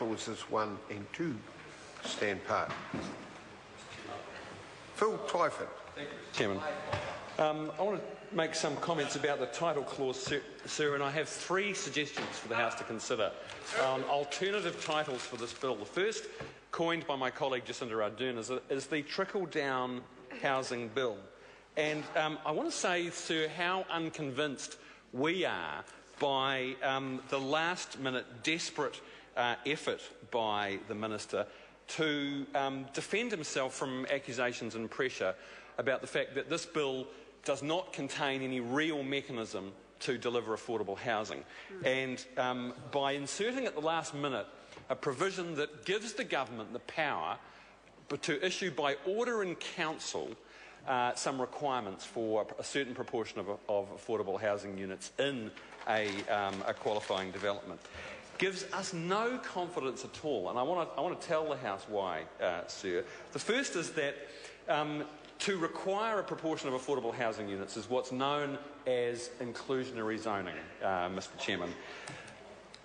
Clauses 1 and 2 stand part. Phil Twyford. Chairman. Um, I want to make some comments about the title clause, sir, sir, and I have three suggestions for the House to consider on alternative titles for this bill. The first, coined by my colleague Jacinda Ardern, is, is the trickle-down housing bill. And um, I want to say, sir, how unconvinced we are by um, the last-minute desperate uh, effort by the Minister to um, defend himself from accusations and pressure about the fact that this bill does not contain any real mechanism to deliver affordable housing. And um, by inserting at the last minute a provision that gives the government the power to issue by order in council uh, some requirements for a certain proportion of, of affordable housing units in a, um, a qualifying development gives us no confidence at all. And I want to, I want to tell the House why, uh, sir. The first is that um, to require a proportion of affordable housing units is what's known as inclusionary zoning, uh, Mr Chairman.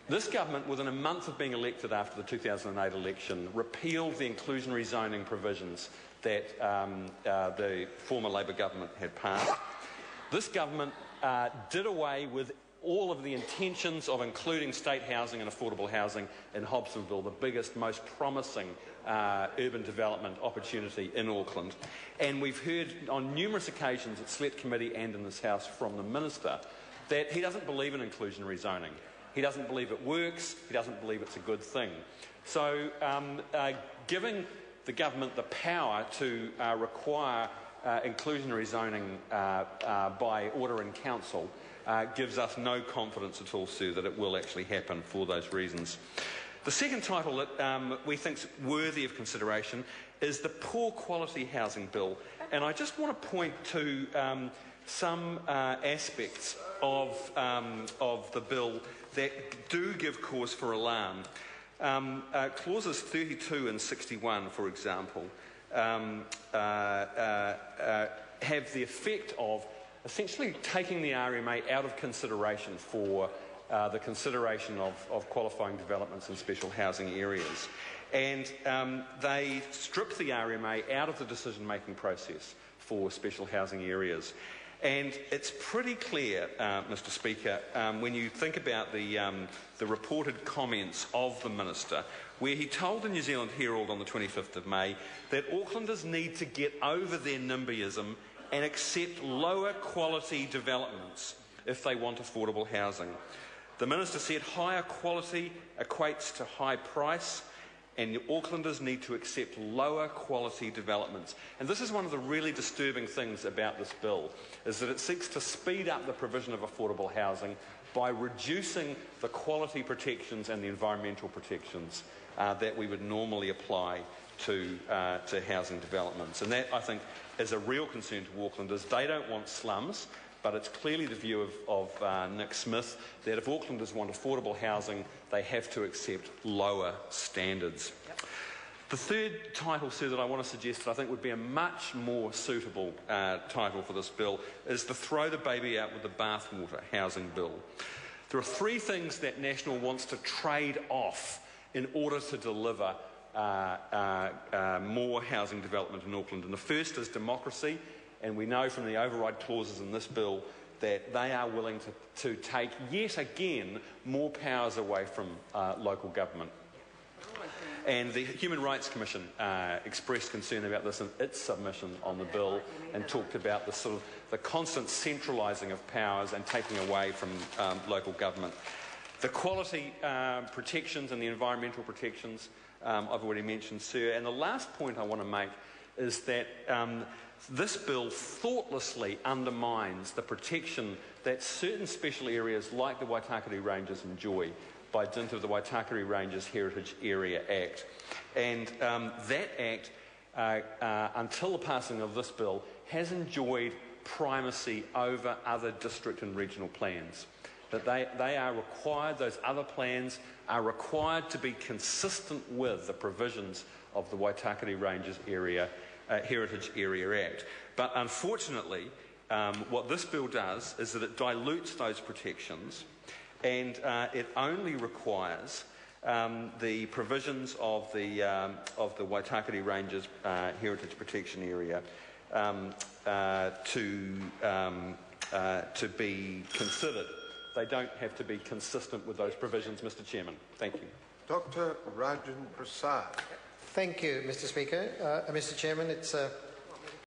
This government, within a month of being elected after the 2008 election, repealed the inclusionary zoning provisions that um, uh, the former Labor government had passed. This government uh, did away with all of the intentions of including state housing and affordable housing in Hobsonville, the biggest, most promising uh, urban development opportunity in Auckland. And we've heard on numerous occasions at Select Committee and in this House from the Minister that he doesn't believe in inclusionary zoning. He doesn't believe it works. He doesn't believe it's a good thing. So, um, uh, giving the government the power to uh, require uh, inclusionary zoning uh, uh, by order in council uh, gives us no confidence at all, Sue, that it will actually happen for those reasons. The second title that um, we think is worthy of consideration is the Poor Quality Housing Bill. And I just want to point to um, some uh, aspects of, um, of the bill that do give cause for alarm. Um, uh, clauses 32 and 61, for example, um, uh, uh, have the effect of essentially taking the RMA out of consideration for uh, the consideration of, of, qualifying developments in special housing areas. And um, they strip the RMA out of the decision making process for special housing areas. And it's pretty clear, uh, Mr. Speaker, um, when you think about the, um, the reported comments of the Minister, where he told the New Zealand Herald on the 25th of May that Aucklanders need to get over their NIMBYism and accept lower quality developments if they want affordable housing. The Minister said higher quality equates to high price and Aucklanders need to accept lower quality developments. And this is one of the really disturbing things about this bill, is that it seeks to speed up the provision of affordable housing by reducing the quality protections and the environmental protections uh, that we would normally apply to, uh, to housing developments. And that, I think, is a real concern to Aucklanders. They don't want slums, but it's clearly the view of, of uh, Nick Smith that if Aucklanders want affordable housing, they have to accept lower standards. The third title, sir, that I want to suggest that I think would be a much more suitable uh, title for this bill is the Throw the Baby Out with the Bathwater Housing Bill. There are three things that National wants to trade off in order to deliver uh, uh, uh, more housing development in Auckland. And the first is democracy, and we know from the override clauses in this bill that they are willing to, to take yet again more powers away from uh, local government. And the Human Rights Commission uh, expressed concern about this in its submission on the bill and talked about the sort of the constant centralising of powers and taking away from um, local government. The quality uh, protections and the environmental protections um, I've already mentioned, sir. And the last point I want to make is that um, this bill thoughtlessly undermines the protection that certain special areas like the Waitakere Ranges enjoy by dint of the Waitakere Ranges Heritage Area Act. And um, that act, uh, uh, until the passing of this bill, has enjoyed primacy over other district and regional plans that they, they are required, those other plans are required to be consistent with the provisions of the Waitakere Ranges Area, uh, Heritage Area Act. But unfortunately, um, what this bill does is that it dilutes those protections and uh, it only requires um, the provisions of the, um, of the Waitakere Ranges uh, Heritage Protection Area um, uh, to, um, uh, to be considered. They don't have to be consistent with those provisions, Mr Chairman. Thank you. Dr. Rajan Prasad. Thank you, Mr. Speaker. Uh, Mr. Chairman, it's a